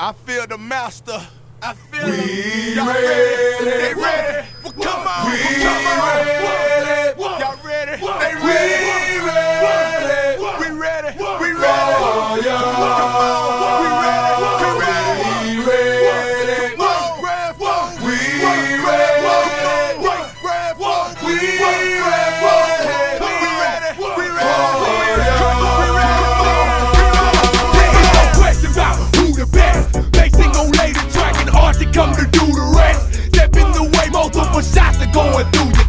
I feel the master. I feel we. Y'all ready? They ready. Well, come on. We come on. ready. Y'all ready? They ready. ready. We ready. We ready. We ready. We ready. We ready. We ready. shots are going through you.